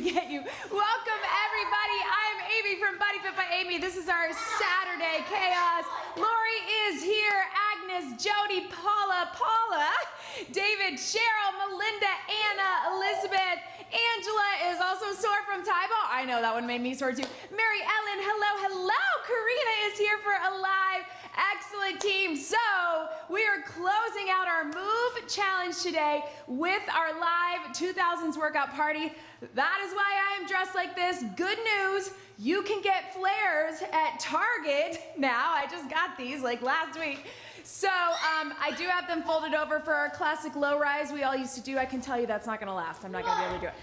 get you. Welcome everybody. I'm Amy from Body Fit by Amy. This is our Saturday chaos. Lori is here. Agnes, Jody, Paula, Paula, David, Cheryl, Melinda, Anna, Elizabeth, Angela is also sore from Tae Bo. I know that one made me sore too. Mary Ellen, hello, hello. Karina is here for a live. Excellent team. So we are closing out our move challenge today with our live 2000s workout party. That is why I am dressed like this. Good news, you can get flares at Target now. I just got these like last week. So um, I do have them folded over for our classic low rise we all used to do. I can tell you that's not gonna last. I'm not gonna be able to do it.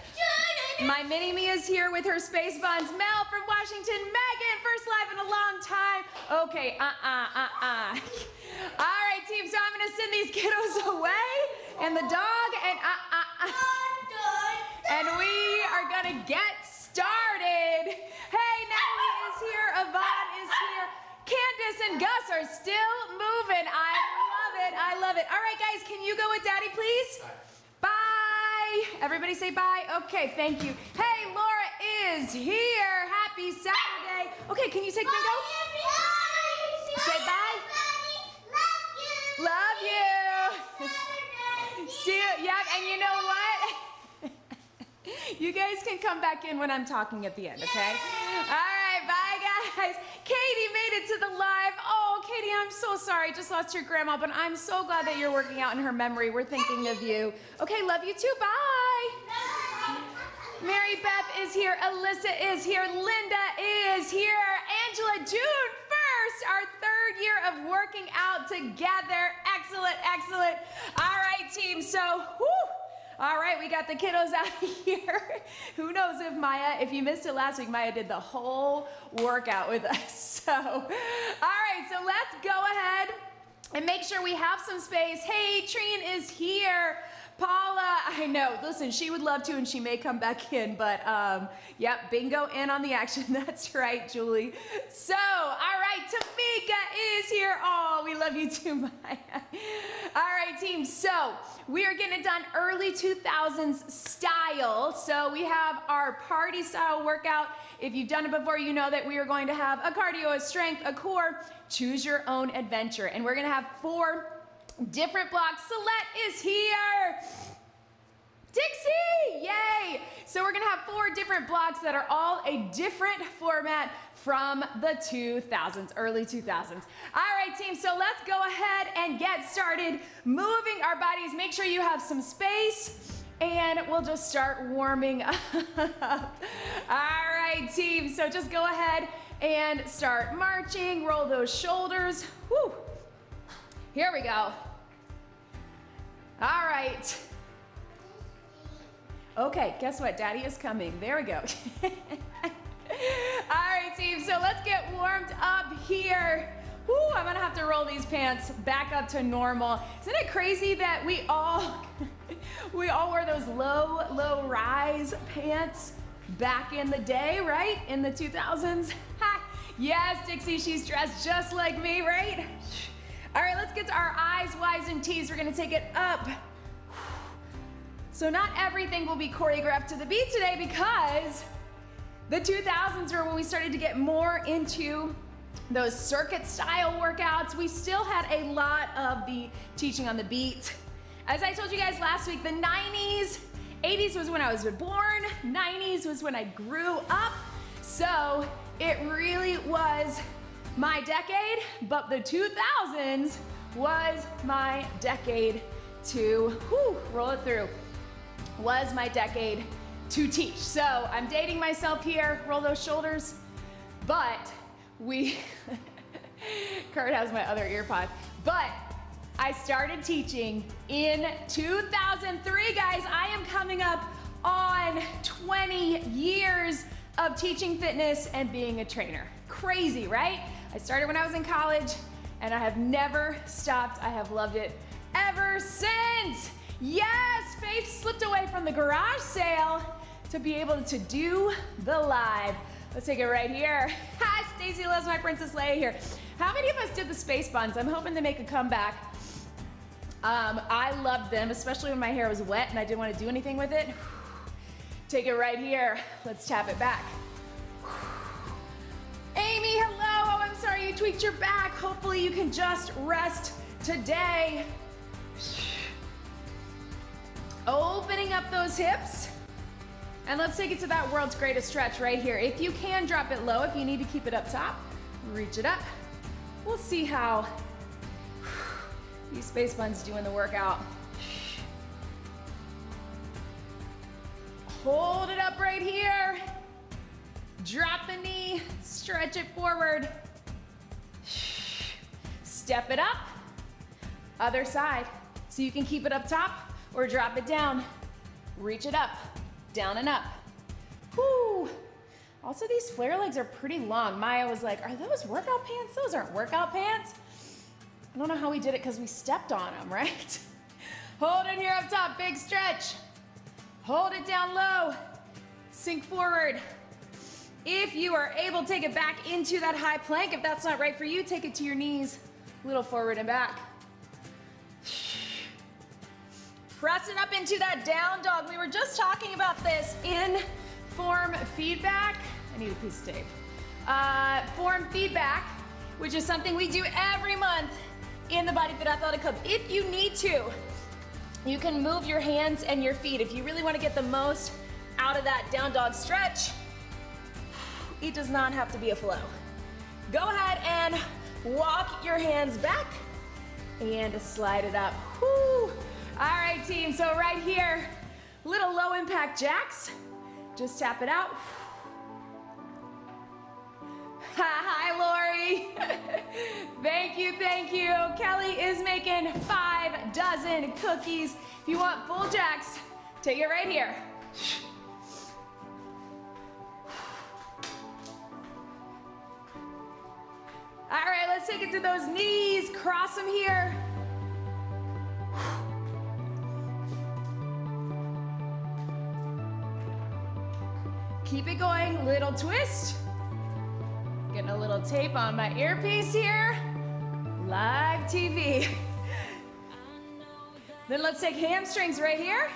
My mini me is here with her space buns. Mel from Washington. Megan, first live in a long time. Okay, uh-uh, uh-uh. All right, team, so I'm gonna send these kiddos away and the dog and uh-uh. uh. And we are gonna get started. Hey, Natalie is here, Yvonne is here. Candace and Gus are still moving. I love it, I love it. All right, guys, can you go with daddy, please? Bye. Everybody say bye. Okay, thank you. Hey, Laura is here. Happy Saturday. Okay, can you take bingo? Say bye. Love you. See you. Yep, and you know what? you guys can come back in when I'm talking at the end, okay? All right, bye guys. Katie made it to the live. Oh, Katie, I'm so sorry. Just lost your grandma, but I'm so glad that you're working out in her memory. We're thinking of you. Okay, love you too. Bye. Mary Beth is here. Alyssa is here. Linda is here. Angela, June 1st, our third year of working out together. Excellent, excellent. All right, team. So, whew. All right, we got the kiddos out here. Who knows if Maya, if you missed it last week, Maya did the whole workout with us. So, all right, so let's go ahead and make sure we have some space. Hey, Trine is here. Paula, I know, listen, she would love to and she may come back in, but um, yep, bingo in on the action. That's right, Julie. So, all right, Tamika is here. Oh, we love you too, Maya. All right, team, so we are getting it done early 2000s style. So we have our party style workout. If you've done it before, you know that we are going to have a cardio, a strength, a core, choose your own adventure. And we're gonna have four different blocks. Celeste is here. Dixie, yay! So we're gonna have four different blocks that are all a different format from the 2000s, early 2000s. All right, team, so let's go ahead and get started moving our bodies. Make sure you have some space and we'll just start warming up. All right, team, so just go ahead and start marching. Roll those shoulders. Whew. Here we go. All right. Okay, guess what? Daddy is coming. There we go. All right, team, so let's get warmed up here. Woo, I'm gonna have to roll these pants back up to normal. Isn't it crazy that we all, we all wore those low, low rise pants back in the day, right? In the 2000s. yes, Dixie, she's dressed just like me, right? All right, let's get to our I's, Y's, and T's. We're gonna take it up. So not everything will be choreographed to the beat today because the 2000s were when we started to get more into those circuit style workouts. We still had a lot of the teaching on the beat. As I told you guys last week, the 90s, 80s was when I was born, 90s was when I grew up. So it really was my decade, but the 2000s was my decade to whew, roll it through, was my decade to teach. So I'm dating myself here, roll those shoulders, but we, Kurt has my other ear pod, but I started teaching in 2003, guys. I am coming up on 20 years of teaching fitness and being a trainer. Crazy, right? I started when I was in college and I have never stopped. I have loved it ever since. Yes, Faith slipped away from the garage sale to be able to do the live. Let's take it right here. Hi, Stacy loves my Princess Leia here. How many of us did the space buns? I'm hoping to make a comeback. Um, I loved them, especially when my hair was wet and I didn't want to do anything with it. Take it right here. Let's tap it back. Tweaked your back. Hopefully you can just rest today. Opening up those hips. And let's take it to that world's greatest stretch right here. If you can, drop it low. If you need to keep it up top, reach it up. We'll see how these space buns doing the workout. Hold it up right here. Drop the knee, stretch it forward. Step it up. Other side. So you can keep it up top or drop it down. Reach it up, down and up. Whoo. Also, these flare legs are pretty long. Maya was like, are those workout pants? Those aren't workout pants. I don't know how we did it because we stepped on them, right? Hold it here up top, big stretch. Hold it down low. Sink forward. If you are able, to take it back into that high plank. If that's not right for you, take it to your knees, a little forward and back. Press it up into that down dog. We were just talking about this in form feedback. I need a piece of tape. Uh, form feedback, which is something we do every month in the Body Fit Athletic Club. If you need to, you can move your hands and your feet. If you really wanna get the most out of that down dog stretch, it does not have to be a flow. Go ahead and walk your hands back and slide it up. Whew. All right, team, so right here, little low impact jacks. Just tap it out. Hi, Lori. thank you, thank you. Kelly is making five dozen cookies. If you want full jacks, take it right here. All right, let's take it to those knees. Cross them here. Keep it going, little twist. Getting a little tape on my earpiece here. Live TV. Then let's take hamstrings right here.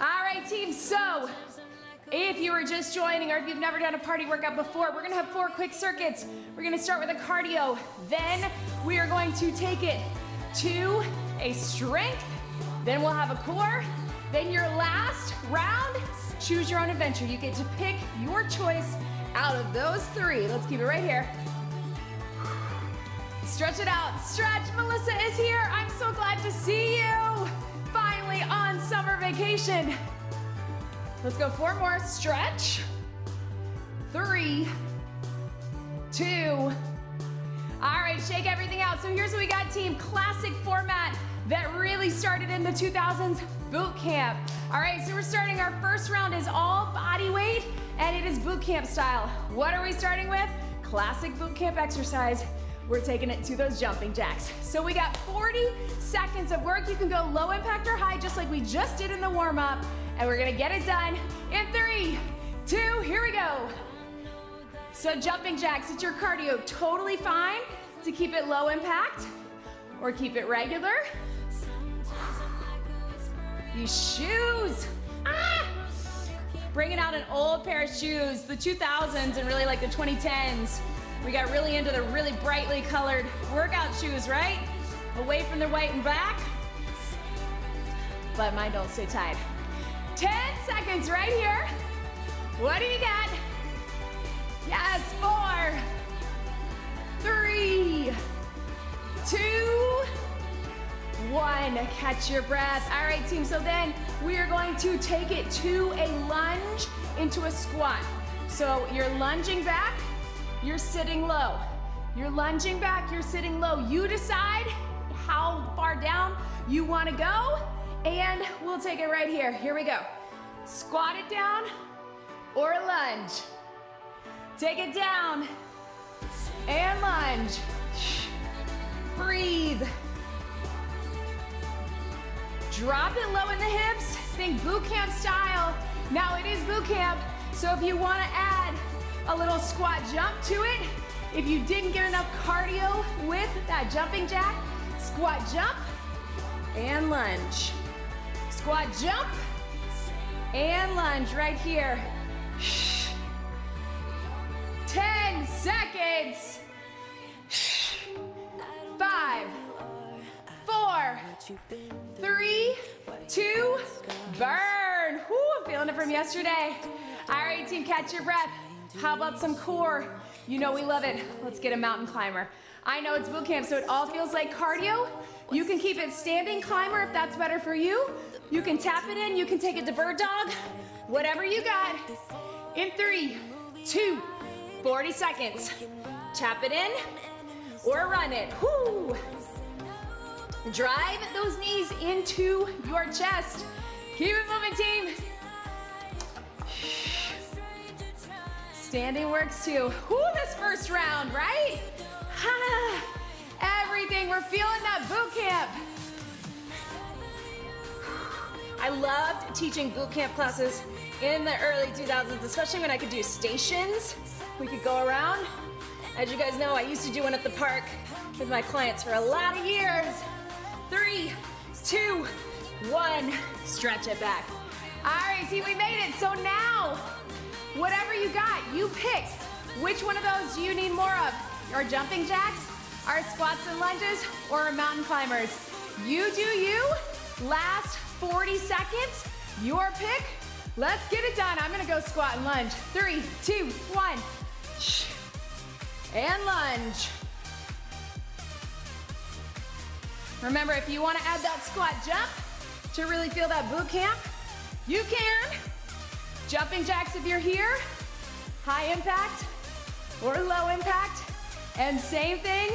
All right, team, so if you are just joining or if you've never done a party workout before, we're gonna have four quick circuits. We're gonna start with a cardio. Then we are going to take it to a strength. Then we'll have a core. Then your last round, choose your own adventure. You get to pick your choice out of those three. Let's keep it right here. Stretch it out. Stretch. Melissa is here. I'm so glad to see you. Finally on summer vacation. Let's go four more. Stretch. Three, two. All right, shake everything out. So here's what we got, team. Classic format that really started in the 2000s boot camp. All right, so we're starting our first round is all body weight and it is boot camp style. What are we starting with? Classic boot camp exercise. We're taking it to those jumping jacks. So we got 40 seconds of work. You can go low impact or high just like we just did in the warm up. And we're gonna get it done in three, two, here we go. So jumping jacks, it's your cardio. Totally fine to keep it low impact or keep it regular. These shoes. Ah! Bringing out an old pair of shoes, the 2000s and really like the 2010s. We got really into the really brightly colored workout shoes, right? Away from the white and black. But mine don't stay tied. 10 seconds right here. What do you got? Yes, four, three, two, one. Catch your breath. All right, team. So then we are going to take it to a lunge into a squat. So you're lunging back, you're sitting low. You're lunging back, you're sitting low. You decide how far down you want to go, and we'll take it right here. Here we go. Squat it down or lunge. Take it down and lunge. Breathe. Drop it low in the hips. Think boot camp style. Now it is boot camp, so if you wanna add a little squat jump to it, if you didn't get enough cardio with that jumping jack, squat jump and lunge. Squat jump and lunge right here. 10 seconds. Five, four, three, two, burn. Whoo, I'm feeling it from yesterday. All right, team, catch your breath. How about some core? You know we love it. Let's get a mountain climber. I know it's boot camp, so it all feels like cardio. You can keep it standing climber if that's better for you. You can tap it in, you can take it to bird dog, whatever you got. In three, two, 40 seconds. Tap it in or run it. Whoo! Drive those knees into your chest. Keep it moving, team. Standing works too. Whoo, this first round, right? Ha! Everything, we're feeling that boot camp. I loved teaching boot camp classes in the early 2000s, especially when I could do stations. We could go around. As you guys know, I used to do one at the park with my clients for a lot of years. Three, two, one, stretch it back. All right, team, we made it. So now, whatever you got, you pick. Which one of those do you need more of? Our jumping jacks, our squats and lunges, or our mountain climbers? You do you. Last 40 seconds, your pick. Let's get it done. I'm gonna go squat and lunge. Three, two, one. And lunge. Remember, if you wanna add that squat jump to really feel that boot camp, you can. Jumping jacks if you're here, high impact or low impact. And same thing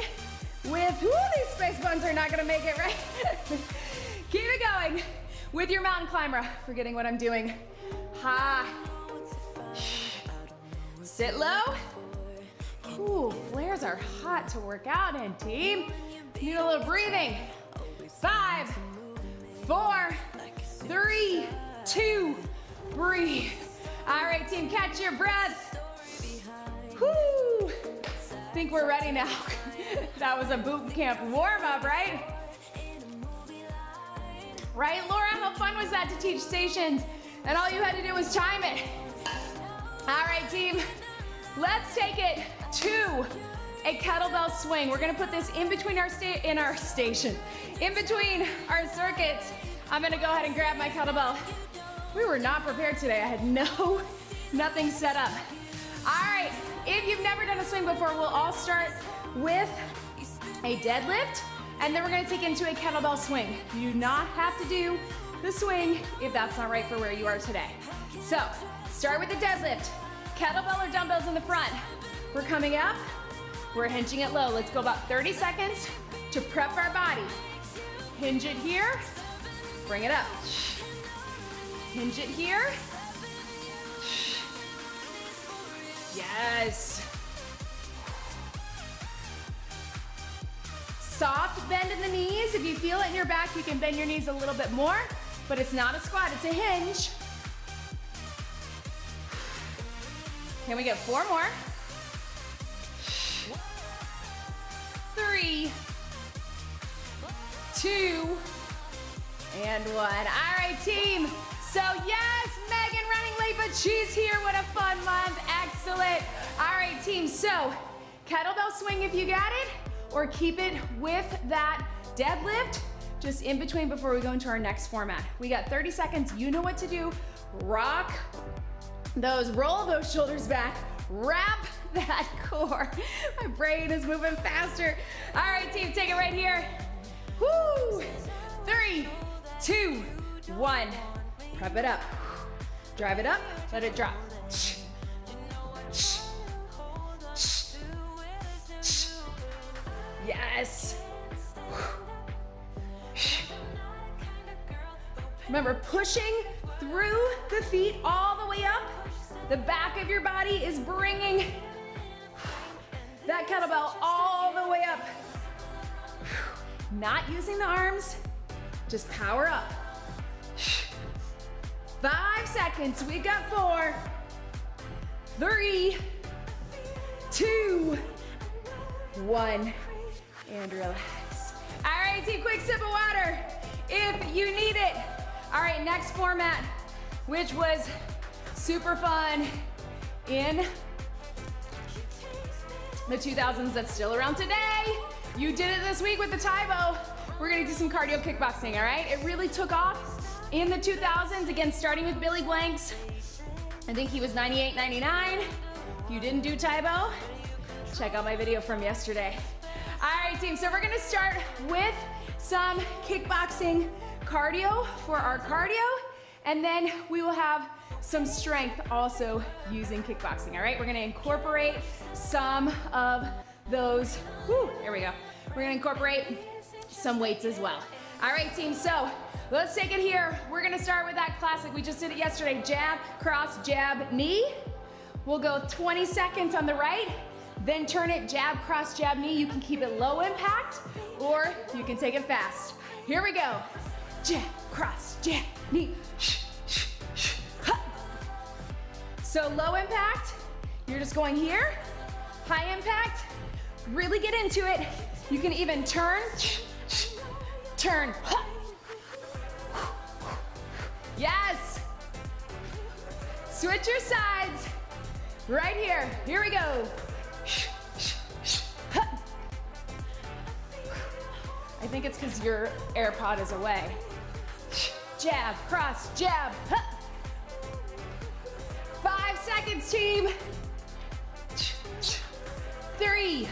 with, whoo, these space buns are not gonna make it, right? Keep it going with your mountain climber. Forgetting what I'm doing. High. Sit low. Ooh, flares are hot to work out in, team. Need a little breathing. Five, four, three, two, breathe. All right, team, catch your breath. Whoo! Think we're ready now. that was a boot camp warm up, right? Right, Laura? How fun was that to teach stations? And all you had to do was time it. All right, team. Let's take it to a kettlebell swing. We're gonna put this in between our sta in our station, in between our circuits. I'm gonna go ahead and grab my kettlebell. We were not prepared today. I had no, nothing set up. All right, if you've never done a swing before, we'll all start with a deadlift, and then we're gonna take into a kettlebell swing. You do not have to do the swing if that's not right for where you are today. So, start with the deadlift. Kettlebell or dumbbells in the front. We're coming up, we're hinging it low. Let's go about 30 seconds to prep our body. Hinge it here, bring it up. Hinge it here. Yes. Soft bend in the knees. If you feel it in your back, you can bend your knees a little bit more, but it's not a squat, it's a hinge. Can we get four more? Three, two, and one. All right, team. So yes, Megan running late, but she's here. What a fun month. Excellent. All right, team. So kettlebell swing if you got it, or keep it with that deadlift just in between before we go into our next format. We got 30 seconds. You know what to do. Rock those, roll those shoulders back, wrap that core. My brain is moving faster. All right, team, take it right here. Woo! Three, two, one. Prep it up. Drive it up, let it drop. Remember, pushing through the feet all the way up. The back of your body is bringing that kettlebell all the way up. Not using the arms, just power up. Five seconds, we got four, three, two, one, and relax. All right, team, quick sip of water if you need it. All right, next format, which was super fun in the 2000s that's still around today. You did it this week with the Tae Bo. We're gonna do some cardio kickboxing, all right? It really took off in the 2000s, again, starting with Billy Blanks. I think he was 98, 99. If you didn't do Tae Bo, check out my video from yesterday. All right, team, so we're gonna start with some kickboxing cardio for our cardio, and then we will have some strength also using kickboxing, all right? We're gonna incorporate some of those, whew, here we go. We're gonna incorporate some weights as well. All right, team, so let's take it here. We're gonna start with that classic. We just did it yesterday, jab, cross, jab, knee. We'll go 20 seconds on the right, then turn it jab, cross, jab, knee. You can keep it low impact, or you can take it fast. Here we go. Jab, cross, jab, knee. So low impact, you're just going here. High impact, really get into it. You can even turn, turn. Yes. Switch your sides. Right here. Here we go. I think it's because your AirPod is away. Jab, cross, jab. Five seconds, team. Three,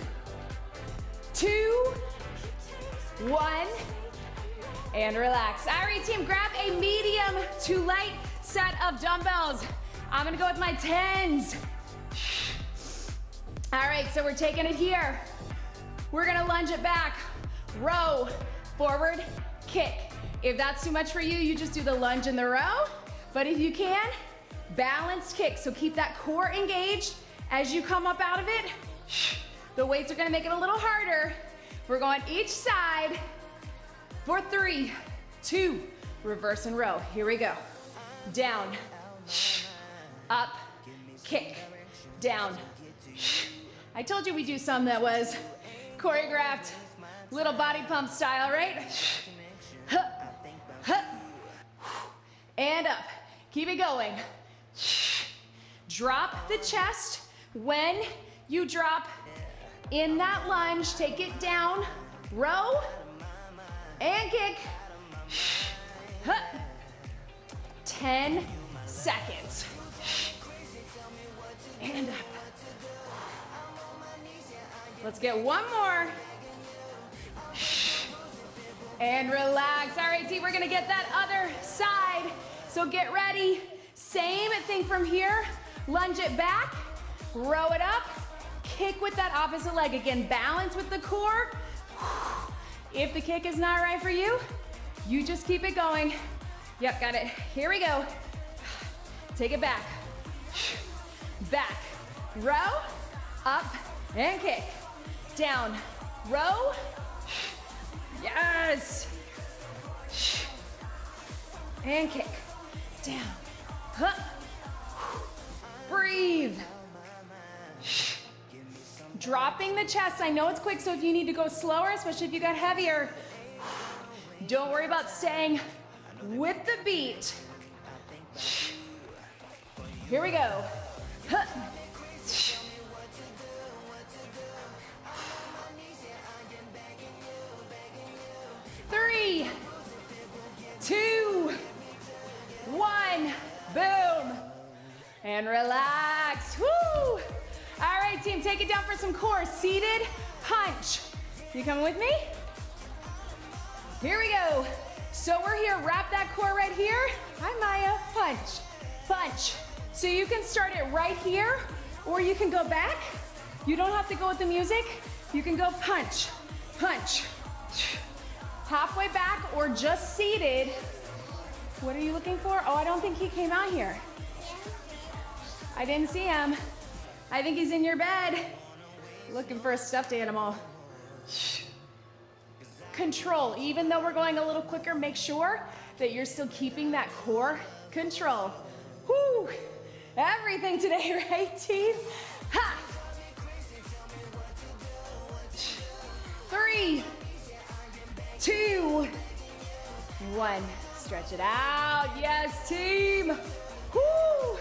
two, one, and relax. All right, team, grab a medium to light set of dumbbells. I'm gonna go with my tens. All right, so we're taking it here. We're gonna lunge it back, row, forward, kick. If that's too much for you, you just do the lunge and the row. But if you can, balanced kick. So keep that core engaged as you come up out of it. The weights are gonna make it a little harder. We're going each side for three, two, reverse and row. Here we go. Down, up, kick, down. I told you we do some that was choreographed, little body pump style, right? And up. Keep it going. Drop the chest. When you drop in that lunge, take it down, row, and kick. 10 seconds. And up. Let's get one more. And relax. All right, team, we're gonna get that other side. So get ready. Same thing from here. Lunge it back, row it up, kick with that opposite leg. Again, balance with the core. If the kick is not right for you, you just keep it going. Yep, got it. Here we go. Take it back. Back. Row, up, and kick. Down, row. Yes. And kick. Down. Huh. Breathe. Dropping the chest. I know it's quick, so if you need to go slower, especially if you got heavier, don't worry about staying with the beat. Here we go. Three, two, one, boom. And relax. Woo! All right, team, take it down for some core. Seated punch. You coming with me? Here we go. So we're here, wrap that core right here. Hi, Maya. Punch, punch. So you can start it right here, or you can go back. You don't have to go with the music. You can go punch, punch. Halfway back or just seated. What are you looking for? Oh, I don't think he came out here. I didn't see him. I think he's in your bed. Looking for a stuffed animal. Control. Even though we're going a little quicker, make sure that you're still keeping that core control. Whoo! Everything today, right, team? Ha! Three, two, one. Stretch it out. Yes, team. Woo.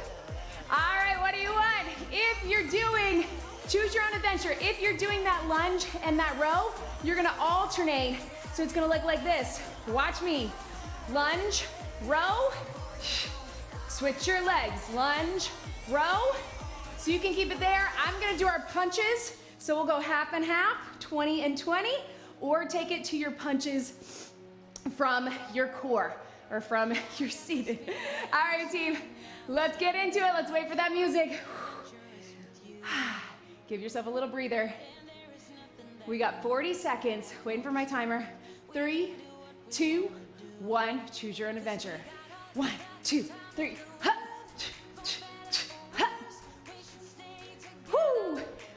All right, what do you want? If you're doing choose your own adventure, if you're doing that lunge and that row, you're gonna alternate. So it's gonna look like this. Watch me. Lunge, row, switch your legs. Lunge, row. So you can keep it there. I'm gonna do our punches. So we'll go half and half, 20 and 20, or take it to your punches from your core or from your seated. All right, team, let's get into it. Let's wait for that music. Give yourself a little breather. We got 40 seconds, waiting for my timer. Three, two, one. Choose your own adventure. One, two, three.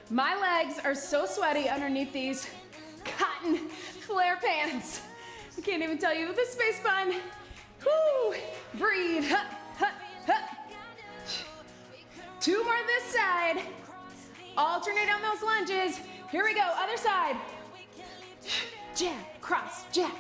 My legs are so sweaty underneath these cotton flare pants. I can't even tell you with the space bun. Woo. Breathe. Two more this side. Alternate on those lunges. Here we go, other side. Jab, cross, jab.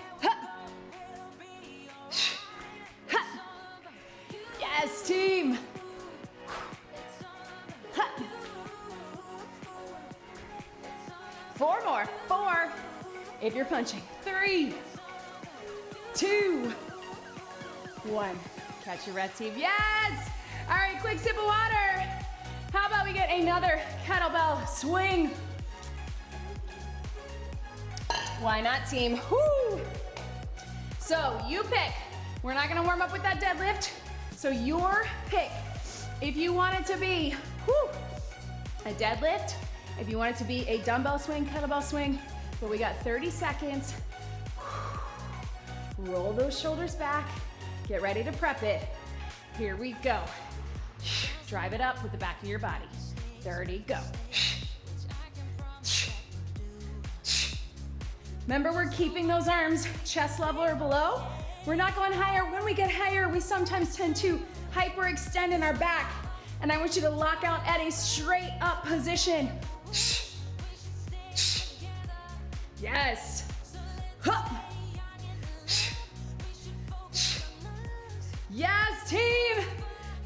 If you're punching, three, two, one. Catch your breath, team. Yes! All right, quick sip of water. How about we get another kettlebell swing? Why not, team? Woo! So you pick. We're not gonna warm up with that deadlift. So your pick. If you want it to be whoo, a deadlift, if you want it to be a dumbbell swing, kettlebell swing, but we got 30 seconds. Roll those shoulders back. Get ready to prep it. Here we go. Drive it up with the back of your body. 30, go. Remember, we're keeping those arms chest level or below. We're not going higher. When we get higher, we sometimes tend to hyperextend in our back. And I want you to lock out at a straight up position. Yes. Yes, team.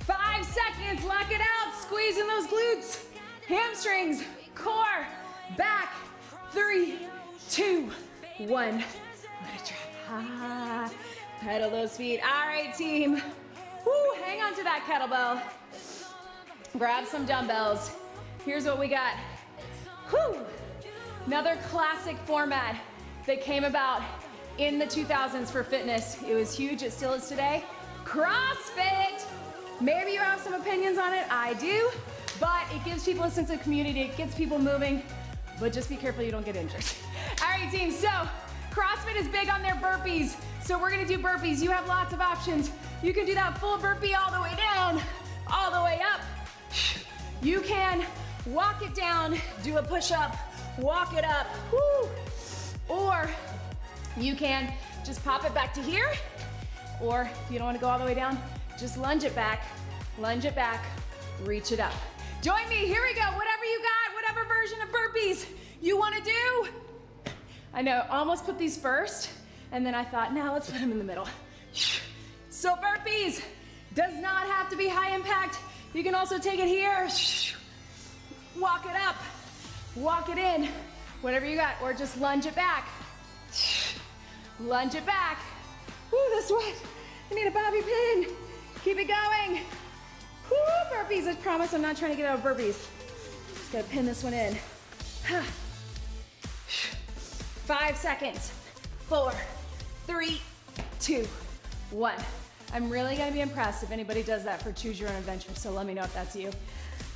Five seconds, lock it out. Squeezing those glutes, hamstrings, core, back. Three, two, one. Let it drop. Ah, pedal those feet. All right, team. Woo, hang on to that kettlebell. Grab some dumbbells. Here's what we got. Woo. Another classic format that came about in the 2000s for fitness. It was huge, it still is today. CrossFit. Maybe you have some opinions on it, I do, but it gives people a sense of community, it gets people moving, but just be careful you don't get injured. All right, team, so CrossFit is big on their burpees, so we're gonna do burpees. You have lots of options. You can do that full burpee all the way down, all the way up. You can walk it down, do a push-up, walk it up, woo. Or you can just pop it back to here, or if you don't wanna go all the way down, just lunge it back, lunge it back, reach it up. Join me, here we go. Whatever you got, whatever version of burpees you wanna do. I know, almost put these first, and then I thought, now let's put them in the middle. So burpees does not have to be high impact. You can also take it here, walk it up, walk it in, whatever you got, or just lunge it back. Lunge it back. Woo, this one. I need a bobby pin. Keep it going. Woo, burpees. I promise I'm not trying to get out of burpees. Just gotta pin this one in. Five seconds. Four, three, two, one. I'm really gonna be impressed if anybody does that for Choose Your Own Adventure, so let me know if that's you.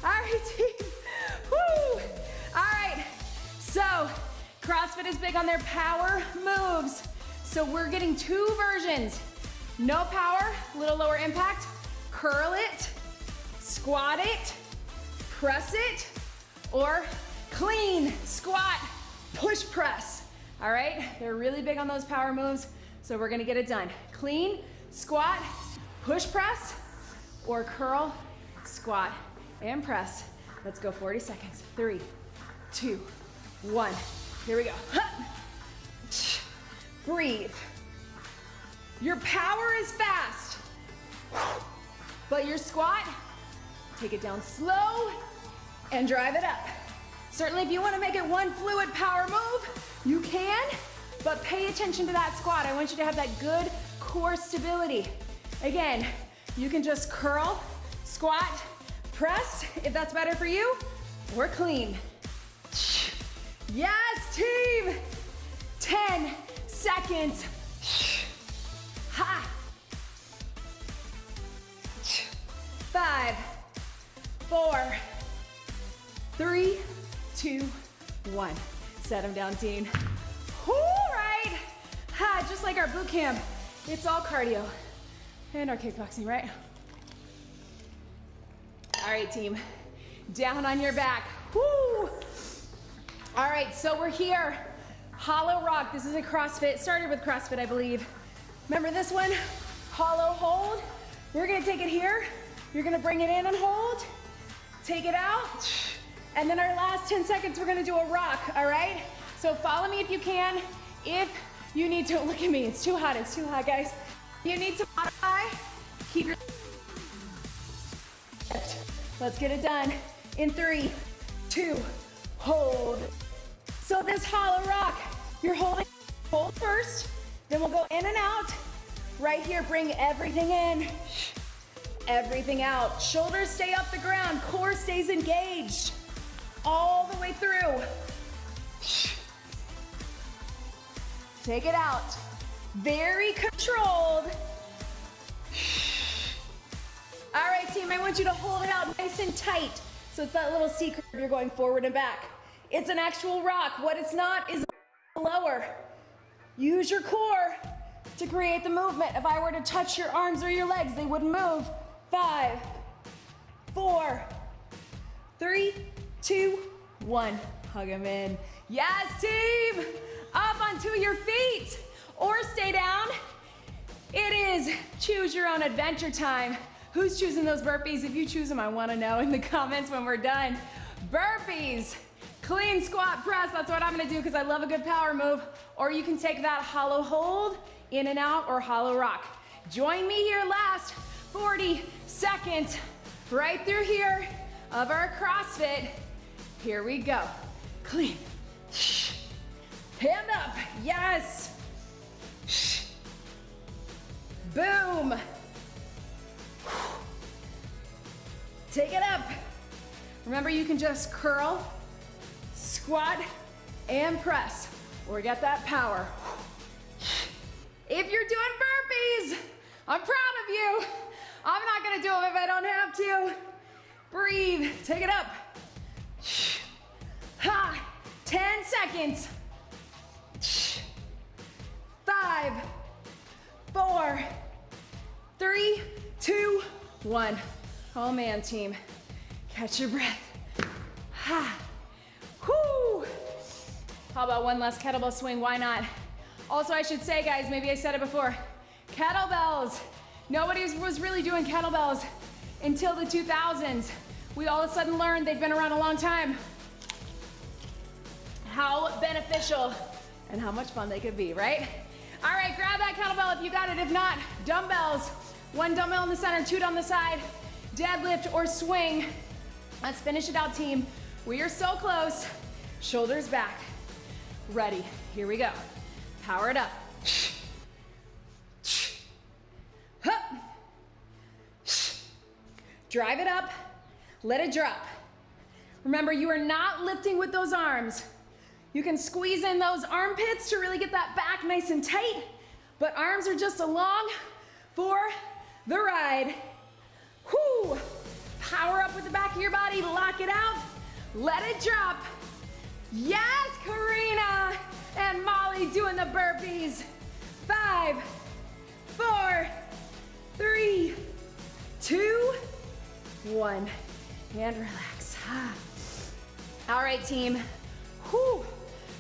All right, team. CrossFit is big on their power moves. So we're getting two versions. No power, little lower impact. Curl it, squat it, press it, or clean, squat, push press. All right, they're really big on those power moves, so we're gonna get it done. Clean, squat, push press, or curl, squat, and press. Let's go 40 seconds. Three, two, one. Here we go. Breathe. Your power is fast. But your squat, take it down slow and drive it up. Certainly if you wanna make it one fluid power move, you can, but pay attention to that squat. I want you to have that good core stability. Again, you can just curl, squat, press, if that's better for you, or clean. Yes, team! 10 seconds. Ha! Five, four, three, two, one. Set them down, team. All right. Ha, just like our boot camp, it's all cardio. And our kickboxing, right? All right, team. Down on your back. Woo! All right, so we're here. Hollow rock. This is a CrossFit. Started with CrossFit, I believe. Remember this one? Hollow hold. We're gonna take it here. You're gonna bring it in and hold. Take it out. And then our last 10 seconds, we're gonna do a rock, all right? So follow me if you can. If you need to, look at me, it's too hot, it's too hot, guys. You need to modify, keep your, let's get it done. In three, two, hold. So this hollow rock, you're holding, hold first, then we'll go in and out. Right here, bring everything in, everything out. Shoulders stay up the ground, core stays engaged all the way through. Take it out. Very controlled. All right, team, I want you to hold it out nice and tight. So it's that little C curve you're going forward and back. It's an actual rock. What it's not is lower. Use your core to create the movement. If I were to touch your arms or your legs, they wouldn't move. Five, four, three, two, one. Hug them in. Yes, team! Up onto your feet or stay down. It is choose your own adventure time. Who's choosing those burpees? If you choose them, I wanna know in the comments when we're done. Burpees, clean squat press. That's what I'm gonna do because I love a good power move. Or you can take that hollow hold, in and out, or hollow rock. Join me here last 40 seconds, right through here of our CrossFit. Here we go. Clean. Hand up. Yes. Boom. Take it up. Remember, you can just curl, squat, and press, or get that power. If you're doing burpees, I'm proud of you. I'm not gonna do them if I don't have to. Breathe, take it up. Ha, 10 seconds. Five, four, three, two, one. Oh man, team, catch your breath. Ha, How about one last kettlebell swing, why not? Also, I should say, guys, maybe I said it before, kettlebells. Nobody was really doing kettlebells until the 2000s. We all of a sudden learned they've been around a long time. How beneficial and how much fun they could be, right? All right, grab that kettlebell if you got it. If not, dumbbells. One dumbbell in the center, two down the side. Deadlift or swing. Let's finish it out, team. We are so close. Shoulders back. Ready, here we go. Power it up. Drive it up, let it drop. Remember, you are not lifting with those arms. You can squeeze in those armpits to really get that back nice and tight, but arms are just along for the ride. Whoo! Power up with the back of your body, lock it out, let it drop. Yes, Karina and Molly doing the burpees. Five, four, three, two, one, and relax. All right, team. Whew.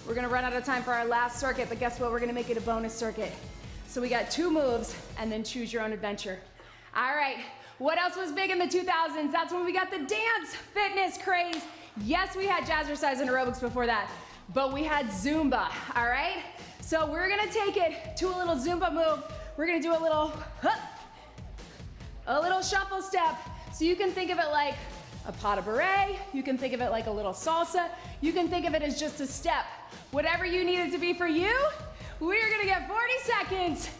We're gonna run out of time for our last circuit, but guess what? We're gonna make it a bonus circuit. So we got two moves and then choose your own adventure. All right, what else was big in the 2000s? That's when we got the dance fitness craze. Yes, we had jazzercise and aerobics before that, but we had Zumba, all right? So we're gonna take it to a little Zumba move we're gonna do a little, a little shuffle step. So you can think of it like a pas de bourrée. You can think of it like a little salsa. You can think of it as just a step. Whatever you need it to be for you, we're gonna get 40 seconds.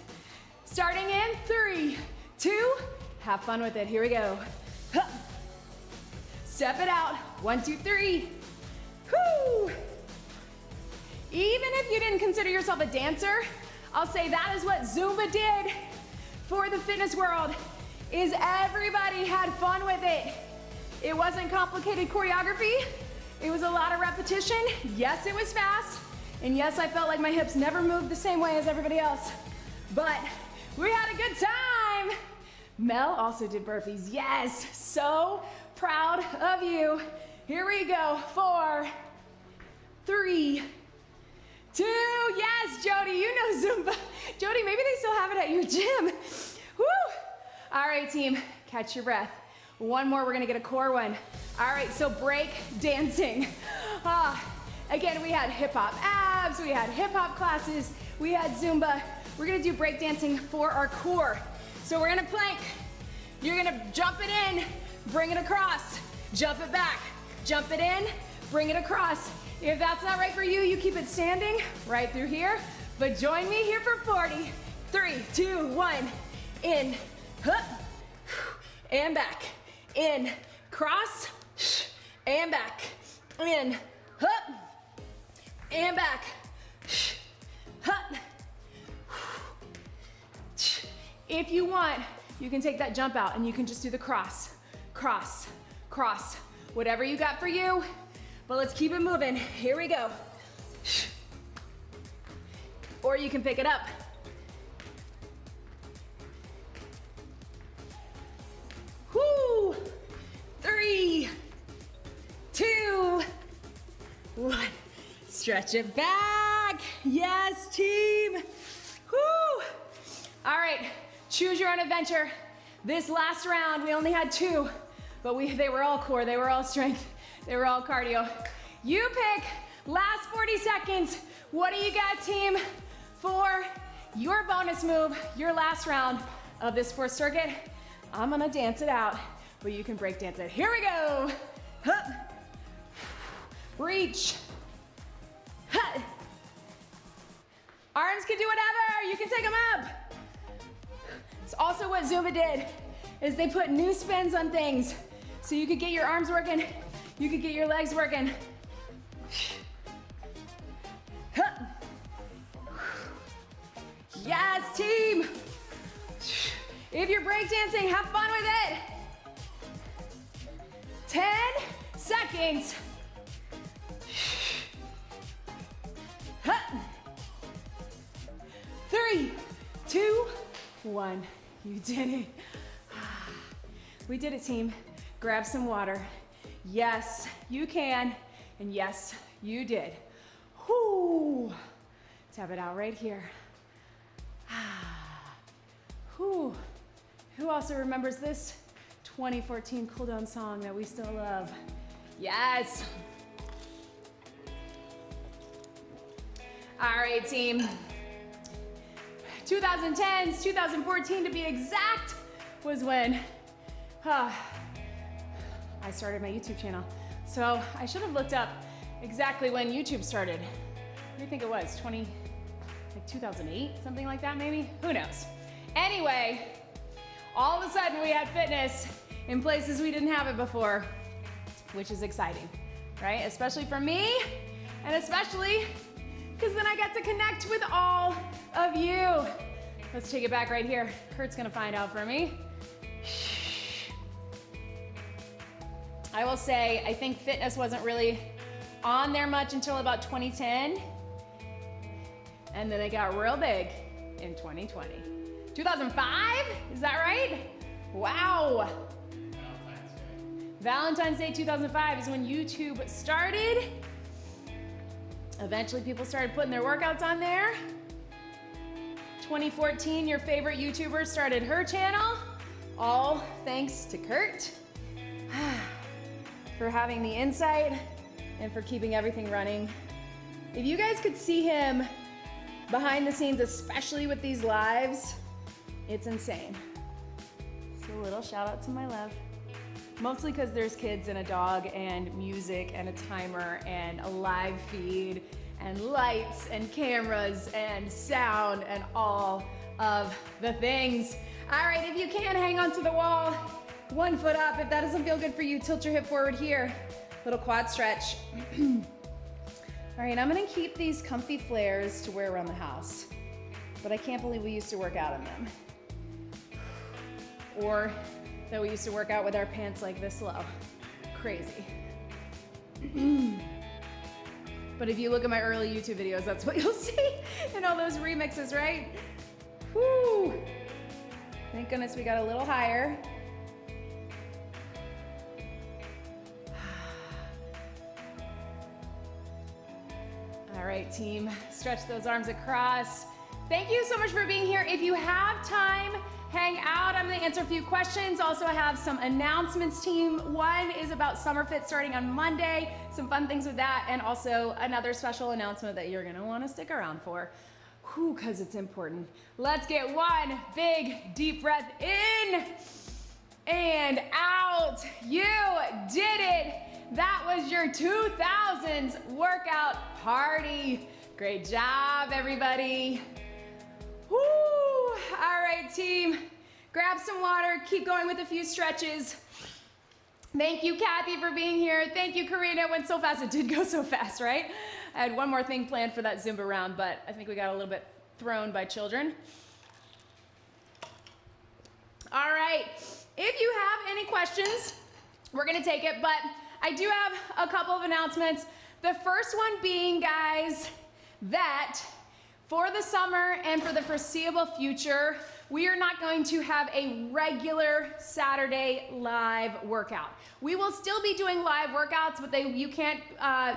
Starting in three, two, have fun with it. Here we go. Step it out. One, two, three. Whoo! Even if you didn't consider yourself a dancer, I'll say that is what Zumba did for the fitness world, is everybody had fun with it. It wasn't complicated choreography. It was a lot of repetition. Yes, it was fast. And yes, I felt like my hips never moved the same way as everybody else. But we had a good time. Mel also did burpees. Yes, so proud of you. Here we go. Four, three, two. Yes, Jody, you know Zumba. Jody, maybe they still have it at your gym. Woo! All right, team, catch your breath. One more, we're gonna get a core one. All right, so break dancing. Ah, again, we had hip hop abs, we had hip hop classes, we had Zumba. We're gonna do break dancing for our core. So we're gonna plank. You're gonna jump it in, bring it across, jump it back, jump it in, bring it across. If that's not right for you, you keep it standing right through here. But join me here for 40. Three, two, one. In, up, and back. In, cross, and back. In, up, and back. Up. If you want, you can take that jump out and you can just do the cross, cross, cross. Whatever you got for you, but let's keep it moving. Here we go. Or you can pick it up. Whoo! Three, two, one. Stretch it back. Yes, team. Whoo! All right, choose your own adventure. This last round, we only had two, but we, they were all core, they were all strength, they were all cardio. You pick last 40 seconds. What do you got, team, for your bonus move, your last round of this fourth circuit? I'm gonna dance it out, but you can break dance it. Here we go. Hup. Reach. Hut. Arms can do whatever. You can take them up. It's also what Zumba did, is they put new spins on things. So you could get your arms working, you could get your legs working. Yes, team. If you're breakdancing, have fun with it. 10 seconds. Three, two, one. You did it. We did it, team. Grab some water. Yes, you can. And yes, you did. Whoo. Tap it out right here. Whew. Who also remembers this 2014 cool down song that we still love? Yes. All right, team. 2010s, 2014 to be exact, was when uh, I started my YouTube channel. So I should have looked up exactly when YouTube started. What do you think it was? 20, like 2008, something like that maybe? Who knows? Anyway, all of a sudden we had fitness in places we didn't have it before, which is exciting, right? Especially for me, and especially because then I get to connect with all of you. Let's take it back right here. Kurt's gonna find out for me. I will say, I think fitness wasn't really on there much until about 2010. And then it got real big in 2020. 2005? Is that right? Wow. Valentine's Day. Valentine's Day 2005 is when YouTube started. Eventually people started putting their workouts on there. 2014, your favorite YouTuber started her channel. All thanks to Kurt for having the insight and for keeping everything running. If you guys could see him behind the scenes, especially with these lives, It's insane. So a little shout out to my love. Mostly because there's kids and a dog and music and a timer and a live feed and lights and cameras and sound and all of the things. All right, if you can, hang on to the wall. One foot up. If that doesn't feel good for you, tilt your hip forward here. Little quad stretch. all right, I'm gonna keep these comfy flares to wear around the house, but I can't believe we used to work out in them. Or that we used to work out with our pants like this low. Crazy. but if you look at my early YouTube videos, that's what you'll see in all those remixes, right? Whoo! Thank goodness we got a little higher. Right, team, stretch those arms across. Thank you so much for being here. If you have time, hang out. I'm gonna answer a few questions. Also, I have some announcements, team. One is about Summerfit starting on Monday, some fun things with that, and also another special announcement that you're gonna wanna stick around for. Whew, cause it's important. Let's get one big deep breath in and out. You did it. That was your 2000s workout party. Great job, everybody. Woo! All right, team. Grab some water, keep going with a few stretches. Thank you, Kathy, for being here. Thank you, Karina. It went so fast. It did go so fast, right? I had one more thing planned for that Zumba round, but I think we got a little bit thrown by children. All right, if you have any questions, we're gonna take it, but I do have a couple of announcements. The first one being, guys, that for the summer and for the foreseeable future, we are not going to have a regular Saturday live workout. We will still be doing live workouts, but they you can't uh,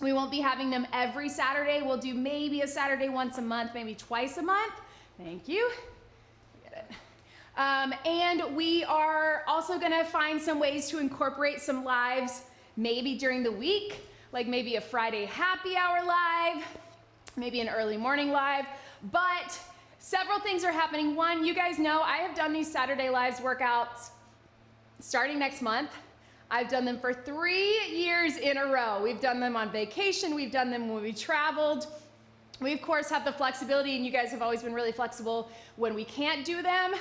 we won't be having them every Saturday. We'll do maybe a Saturday once a month, maybe twice a month. Thank you. Um, and we are also gonna find some ways to incorporate some lives maybe during the week, like maybe a Friday happy hour live, maybe an early morning live. But several things are happening. One, you guys know I have done these Saturday Lives workouts starting next month. I've done them for three years in a row. We've done them on vacation, we've done them when we traveled. We, of course, have the flexibility, and you guys have always been really flexible when we can't do them.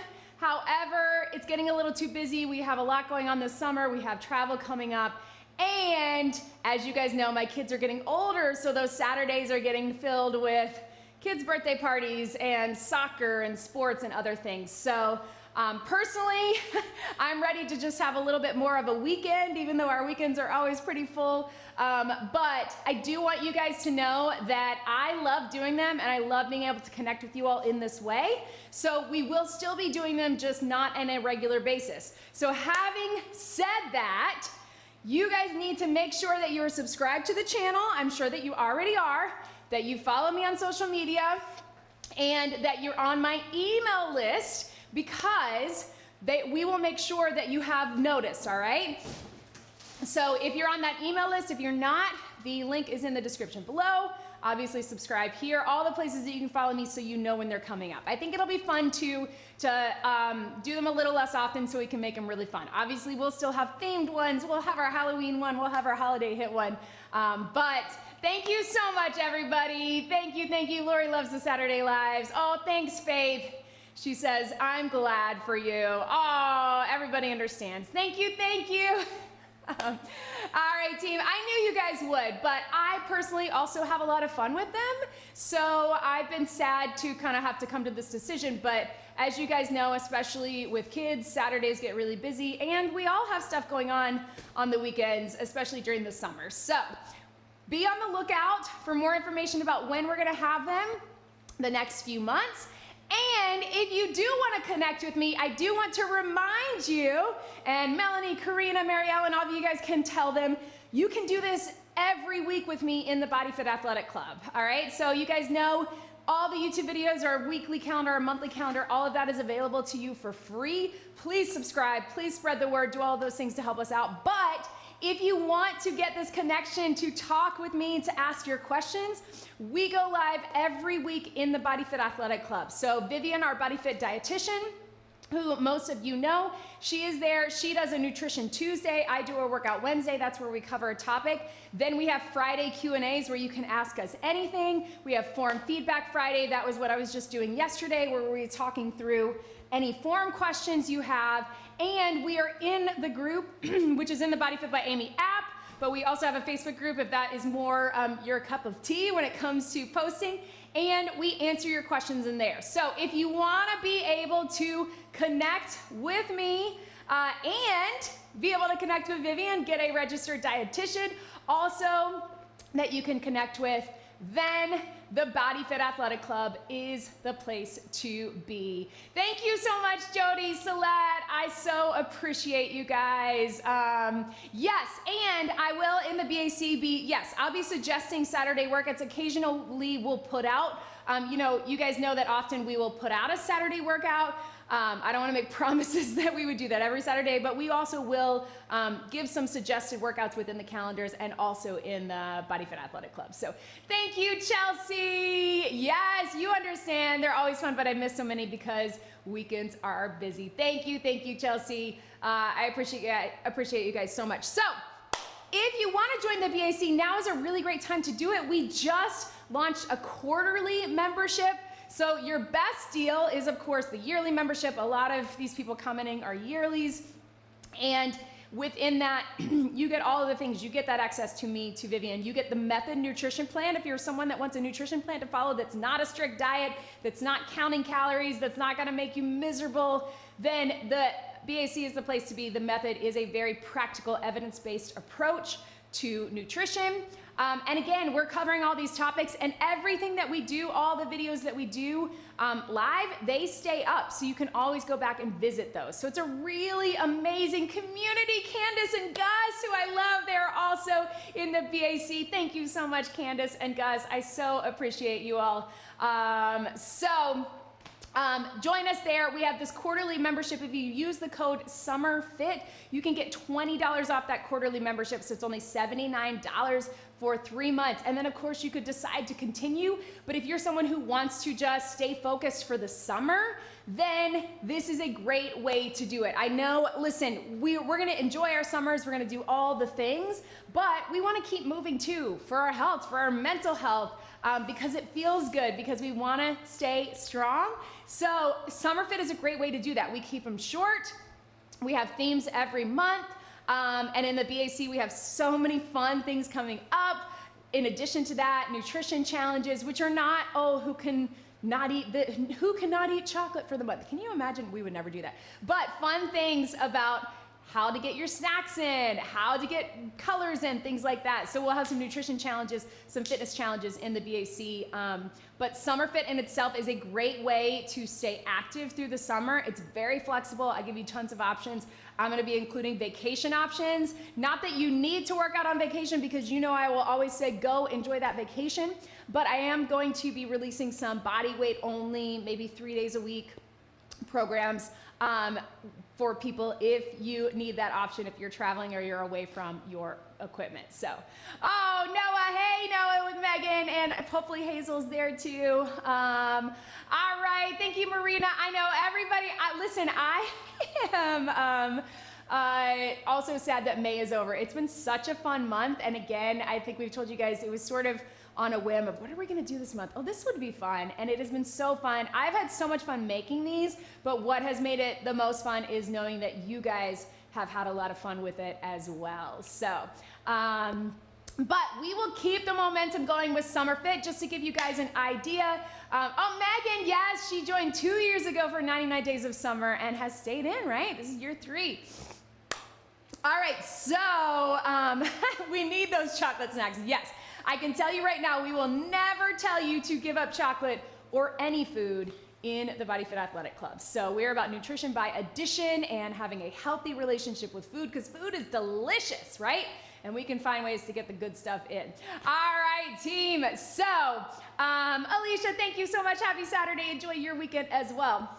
However, it's getting a little too busy. We have a lot going on this summer, we have travel coming up. And as you guys know, my kids are getting older, so those Saturdays are getting filled with kids' birthday parties and soccer and sports and other things. So um, personally, I'm ready to just have a little bit more of a weekend, even though our weekends are always pretty full. Um, but I do want you guys to know that I love doing them and I love being able to connect with you all in this way. So we will still be doing them, just not on a regular basis. So having said that, you guys need to make sure that you are subscribed to the channel. I'm sure that you already are, that you follow me on social media, and that you're on my email list because they, we will make sure that you have notice, all right? So if you're on that email list, if you're not, the link is in the description below. Obviously subscribe here, all the places that you can follow me so you know when they're coming up. I think it'll be fun to, to um, do them a little less often so we can make them really fun. Obviously we'll still have themed ones, we'll have our Halloween one, we'll have our holiday hit one. Um, but thank you so much everybody. Thank you, thank you. Lori loves the Saturday Lives. Oh, thanks Faith. She says, I'm glad for you. Oh, everybody understands. Thank you, thank you. Um, all right, team. I knew you guys would, but I personally also have a lot of fun with them. So I've been sad to kind of have to come to this decision. But as you guys know, especially with kids, Saturdays get really busy, and we all have stuff going on on the weekends, especially during the summer. So be on the lookout for more information about when we're going to have them the next few months. And if you do want to connect with me, I do want to remind you, and Melanie, Karina, Mary Ellen, all of you guys can tell them, you can do this every week with me in the Body Fit Athletic Club. All right, so you guys know all the YouTube videos, our weekly calendar, our monthly calendar, all of that is available to you for free. Please subscribe, please spread the word, do all those things to help us out. But if you want to get this connection to talk with me, to ask your questions, we go live every week in the Body Fit Athletic Club. So Vivian, our Body Fit dietitian, who most of you know. She is there. She does a nutrition Tuesday. I do a workout Wednesday. That's where we cover a topic. Then we have Friday Q&As where you can ask us anything. We have form feedback Friday. That was what I was just doing yesterday where we were talking through any form questions you have. And we are in the group, which is in the Body Fit by Amy app but we also have a Facebook group if that is more um, your cup of tea when it comes to posting and we answer your questions in there. So if you want to be able to connect with me uh, and be able to connect with Vivian, get a registered dietitian, also that you can connect with then the Body Fit Athletic Club is the place to be. Thank you so much, Jody Salat. I so appreciate you guys. Um, yes, and I will in the BAC be, yes, I'll be suggesting Saturday workouts. Occasionally we'll put out, um, you know, you guys know that often we will put out a Saturday workout. Um, I don't want to make promises that we would do that every Saturday, but we also will um, give some suggested workouts within the calendars and also in the Body Fit Athletic Club. So thank you, Chelsea. Yes, you understand. They're always fun, but I miss so many because weekends are busy. Thank you, thank you, Chelsea. Uh, I appreciate you, I appreciate you guys so much. So if you want to join the BAC, now is a really great time to do it. We just launched a quarterly membership. So your best deal is of course the yearly membership. A lot of these people commenting are yearlies. And within that, you get all of the things. You get that access to me, to Vivian. You get the method nutrition plan if you're someone that wants a nutrition plan to follow that's not a strict diet, that's not counting calories, that's not gonna make you miserable, then the BAC is the place to be. The method is a very practical, evidence-based approach to nutrition. Um, and again, we're covering all these topics and everything that we do, all the videos that we do um, live, they stay up. So you can always go back and visit those. So it's a really amazing community. Candace and Gus, who I love, they're also in the BAC. Thank you so much, Candace and Gus. I so appreciate you all. Um, so, um, join us there. We have this quarterly membership. If you use the code SUMMERFIT, you can get $20 off that quarterly membership. So it's only $79 for three months. And then, of course, you could decide to continue. But if you're someone who wants to just stay focused for the summer, then this is a great way to do it. I know, listen, we, we're gonna enjoy our summers, we're gonna do all the things, but we wanna keep moving too for our health, for our mental health, um, because it feels good, because we wanna stay strong. So Summer Fit is a great way to do that. We keep them short. We have themes every month. Um, and in the BAC, we have so many fun things coming up. In addition to that, nutrition challenges, which are not, oh, who can not eat the, who cannot eat chocolate for the month? Can you imagine? We would never do that. But fun things about how to get your snacks in, how to get colors in, things like that. So we'll have some nutrition challenges, some fitness challenges in the BAC. Um, but Summer Fit in itself is a great way to stay active through the summer. It's very flexible. I give you tons of options. I'm gonna be including vacation options. Not that you need to work out on vacation because you know I will always say go enjoy that vacation, but I am going to be releasing some body weight only, maybe three days a week programs um, for people if you need that option if you're traveling or you're away from your equipment. So, oh, Noah, hey, Noah with Megan, and hopefully Hazel's there too. Um, all right, thank you, Marina. I know everybody, I, listen, I am um, uh, also sad that May is over. It's been such a fun month, and again, I think we've told you guys it was sort of on a whim of what are we gonna do this month? Oh, this would be fun. And it has been so fun. I've had so much fun making these, but what has made it the most fun is knowing that you guys have had a lot of fun with it as well. So, um, but we will keep the momentum going with Summer Fit just to give you guys an idea. Um, oh, Megan, yes, she joined two years ago for 99 Days of Summer and has stayed in, right? This is year three. All right, so um, we need those chocolate snacks. Yes. I can tell you right now, we will never tell you to give up chocolate or any food in the Body Fit Athletic Club. So we're about nutrition by addition and having a healthy relationship with food because food is delicious, right? And we can find ways to get the good stuff in. All right, team. So, um, Alicia, thank you so much. Happy Saturday. Enjoy your weekend as well.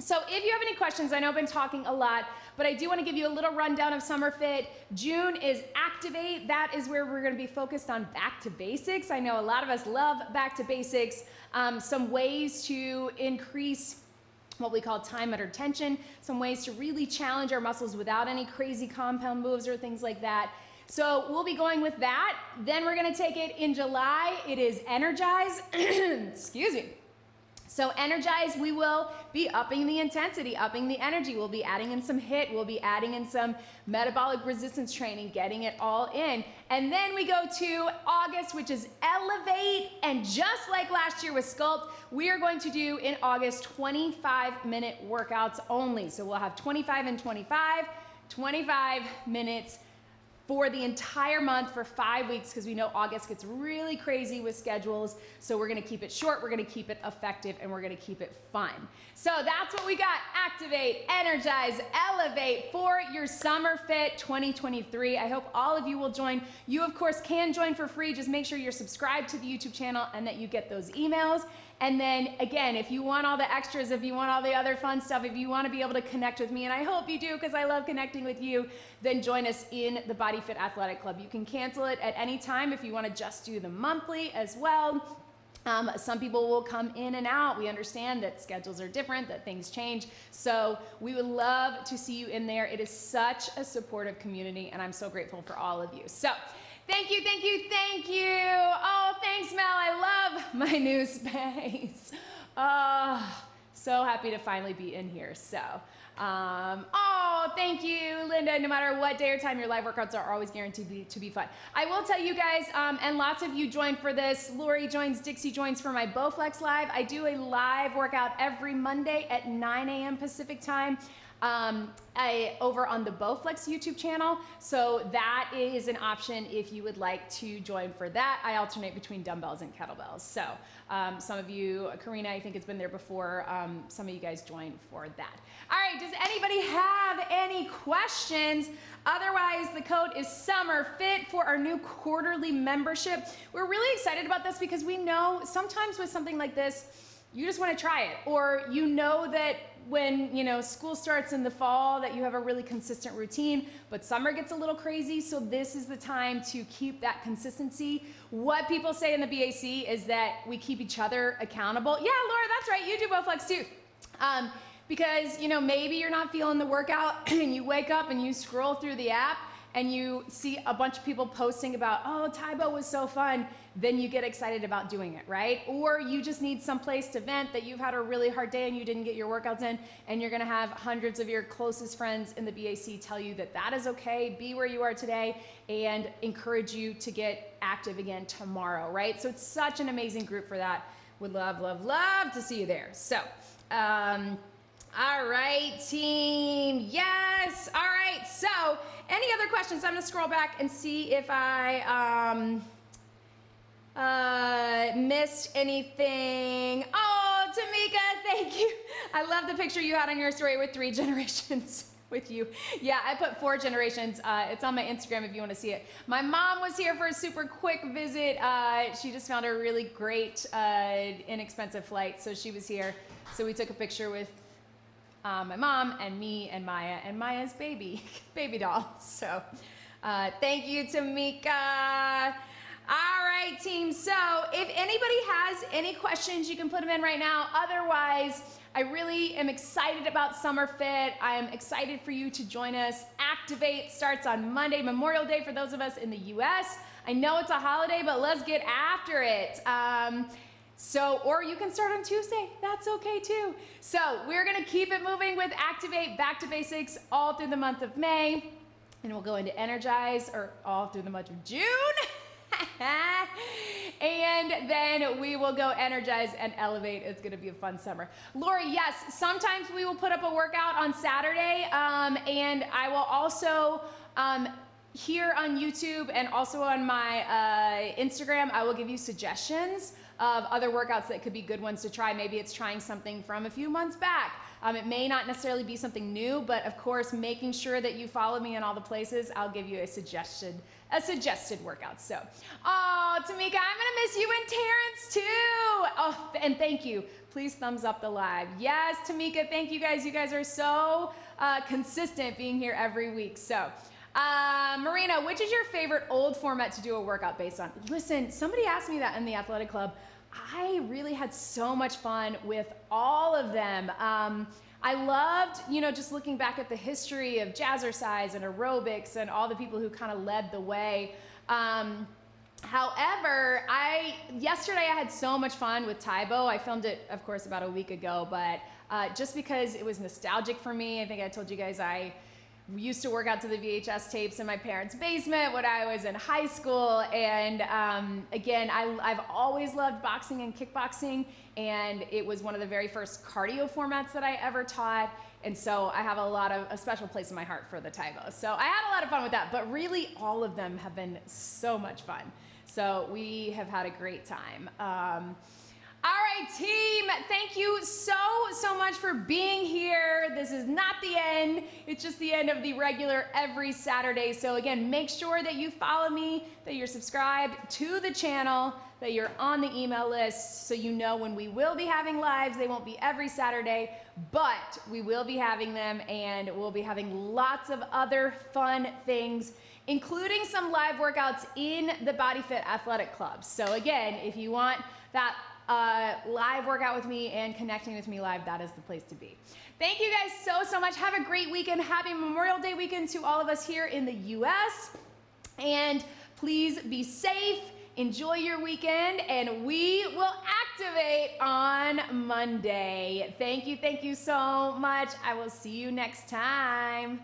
So if you have any questions, I know I've been talking a lot, but I do want to give you a little rundown of Summer Fit. June is Activate. That is where we're going to be focused on back to basics. I know a lot of us love back to basics. Um, some ways to increase what we call time under tension, some ways to really challenge our muscles without any crazy compound moves or things like that. So we'll be going with that. Then we're gonna take it in July. It is Energize. Excuse me. So energize, we will be upping the intensity, upping the energy. We'll be adding in some HIIT. We'll be adding in some metabolic resistance training, getting it all in. And then we go to August, which is elevate. And just like last year with Sculpt, we are going to do in August 25 minute workouts only. So we'll have 25 and 25, 25 minutes for the entire month for five weeks because we know August gets really crazy with schedules. So we're gonna keep it short, we're gonna keep it effective, and we're gonna keep it fun. So that's what we got. Activate, energize, elevate for your Summer Fit 2023. I hope all of you will join. You, of course, can join for free. Just make sure you're subscribed to the YouTube channel and that you get those emails. And then again, if you want all the extras, if you want all the other fun stuff, if you want to be able to connect with me, and I hope you do because I love connecting with you, then join us in the Body Fit Athletic Club. You can cancel it at any time if you want to just do the monthly as well. Um, some people will come in and out. We understand that schedules are different, that things change. So we would love to see you in there. It is such a supportive community, and I'm so grateful for all of you. So Thank you, thank you, thank you. Oh, thanks, Mel. I love my new space. Oh, so happy to finally be in here. So, um, oh, thank you, Linda. No matter what day or time, your live workouts are always guaranteed to be, to be fun. I will tell you guys, um, and lots of you joined for this. Lori joins, Dixie joins for my Bowflex Live. I do a live workout every Monday at 9 a.m. Pacific time um, I, over on the Bowflex YouTube channel. So that is an option if you would like to join for that. I alternate between dumbbells and kettlebells. So um, some of you, Karina, I think it's been there before. Um, some of you guys join for that. All right, does anybody have any questions? Otherwise, the code is Summer Fit for our new quarterly membership. We're really excited about this because we know sometimes with something like this, you just want to try it. Or you know that when you know school starts in the fall that you have a really consistent routine but summer gets a little crazy so this is the time to keep that consistency. What people say in the bac is that we keep each other accountable. Yeah laura that's right. You do bowflex too. Um, because you know maybe you're not feeling the workout and you wake up and you scroll through the app and you see a bunch of people posting about, oh, Tae Bo was so fun, then you get excited about doing it, right? Or you just need some place to vent that you've had a really hard day and you didn't get your workouts in, and you're gonna have hundreds of your closest friends in the BAC tell you that that is okay, be where you are today, and encourage you to get active again tomorrow, right? So it's such an amazing group for that. Would love, love, love to see you there. So, um, all right, team. Yes. All right. So, any other questions? I'm to scroll back and see if I um, uh, missed anything. Oh, Tamika, thank you. I love the picture you had on your story with three generations with you. Yeah, I put four generations. Uh, it's on my Instagram if you want to see it. My mom was here for a super quick visit. Uh, she just found a really great, uh, inexpensive flight, so she was here. So we took a picture with um, my mom and me and Maya and Maya's baby, baby doll. So uh, thank you, Tamika. All right, team. So if anybody has any questions, you can put them in right now. Otherwise, I really am excited about Summer Fit. I am excited for you to join us. Activate starts on Monday, Memorial Day for those of us in the US. I know it's a holiday, but let's get after it. Um, so, or you can start on Tuesday. That's okay too. So, we're going to keep it moving with Activate Back to Basics all through the month of May. And we'll go into Energize or all through the month of June. and then we will go energize and elevate. It's going to be a fun summer. Lori, yes, sometimes we will put up a workout on Saturday, um, and I will also um, here on YouTube and also on my uh, Instagram, I will give you suggestions of other workouts that could be good ones to try. Maybe it's trying something from a few months back. Um, it may not necessarily be something new, but of course, making sure that you follow me in all the places, I'll give you a suggested a suggested workout. So, oh, Tamika, I'm gonna miss you and Terrence too. Oh, and thank you. Please thumbs up the live. Yes, Tamika, thank you guys. You guys are so uh, consistent being here every week. So. Uh, Marina, which is your favorite old format to do a workout based on? Listen, somebody asked me that in the athletic club. I really had so much fun with all of them. Um, I loved, you know, just looking back at the history of jazzercise and aerobics and all the people who kind of led the way. Um, however, I yesterday I had so much fun with Tae Bo. I filmed it, of course, about a week ago, but uh, just because it was nostalgic for me, I think I told you guys I used to work out to the VHS tapes in my parents' basement when I was in high school. And um, again, I, have always loved boxing and kickboxing, and it was one of the very first cardio formats that I ever taught. And so I have a lot of a special place in my heart for the Tae Bo. So I had a lot of fun with that, but really all of them have been so much fun. So we have had a great time. Um, all right, team, thank you so, so much for being here. This is not the end. It's just the end of the regular every Saturday. So again, make sure that you follow me, that you're subscribed to the channel, that you're on the email list so you know when we will be having lives. They won't be every Saturday, but we will be having them and we'll be having lots of other fun things including some live workouts in the Body Fit Athletic Club. So again, if you want that uh, live workout with me and connecting with me live, that is the place to be. Thank you guys so, so much. Have a great weekend. Happy Memorial Day weekend to all of us here in the US. And please be safe. Enjoy your weekend, and we will activate on Monday. Thank you, thank you so much. I will see you next time.